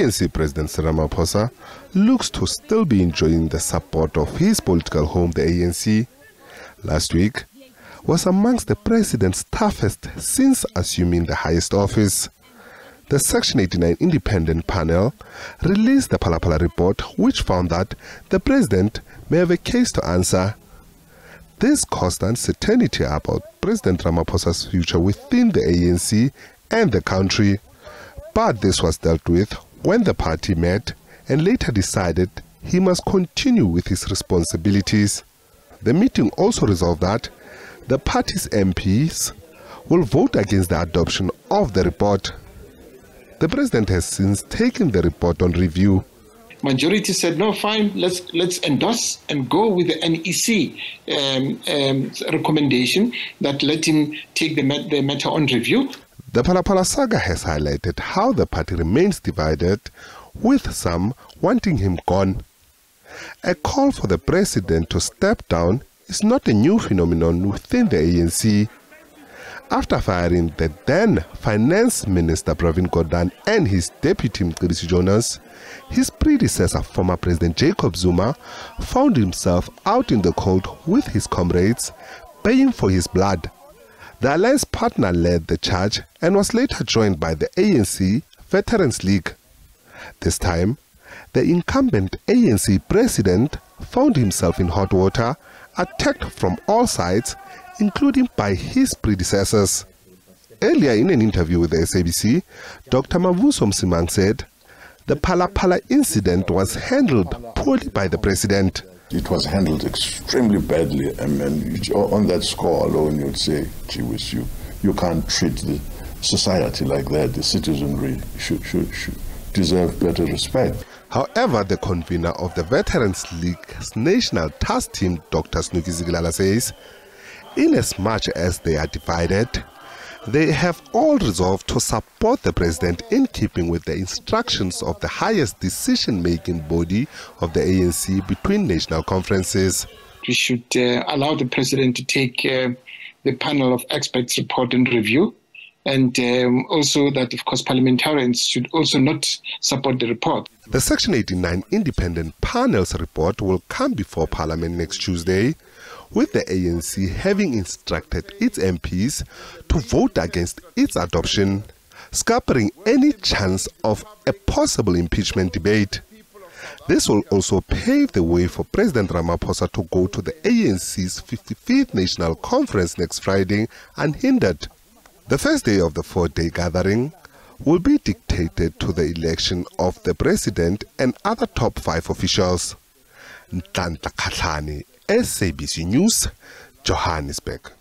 ANC President Ramaphosa looks to still be enjoying the support of his political home, the ANC. Last week was amongst the president's toughest since assuming the highest office. The Section 89 independent panel released the Phala report, which found that the president may have a case to answer. This caused uncertainty about President Ramaphosa's future within the ANC and the country. But this was dealt with when the party met and later decided he must continue with his responsibilities. The meeting also resolved that the party's MPs will vote against the adoption of the report. The president has since taken the report on review. Majority said, no, fine, let's, let's endorse and go with the NEC um, um, recommendation that let him take the, the matter on review. The Phala saga has highlighted how the party remains divided, with some wanting him gone. A call for the president to step down is not a new phenomenon within the ANC. After firing the then Finance Minister Pravin Gordhan and his deputy Mcebisi Jonas, his predecessor, former President Jacob Zuma, found himself out in the cold with his comrades, paying for his blood. The alliance partner led the charge and was later joined by the ANC Veterans League. This time, the incumbent ANC president found himself in hot water, attacked from all sides, including by his predecessors. Earlier in an interview with the SABC, Dr. Mavuso Msimang said the Phala incident was handled poorly by the president. It was handled extremely badly, and, and on that score alone, you'd say, gee whiz, you, you can't treat the society like that. The citizenry should, should, should deserve better respect. However, the convener of the Veterans League's National Task Team, Dr. Snuki Zikalala, says, in as much as they are divided, they have all resolved to support the president in keeping with the instructions of the highest decision making body of the ANC between national conferences. We should uh, allow the president to take uh, the panel of experts report and review. And um, also that, of course, parliamentarians should also not support the report. The Section 89 independent panel's report will come before Parliament next Tuesday with the ANC having instructed its MPs to vote against its adoption, scampering any chance of a possible impeachment debate. This will also pave the way for President Ramaphosa to go to the ANC's 55th National Conference next Friday unhindered. The first day of the four day gathering will be dictated to the election of the president and other top five officials. Ntlantla Kgatlhane SABC News, Johannesburg.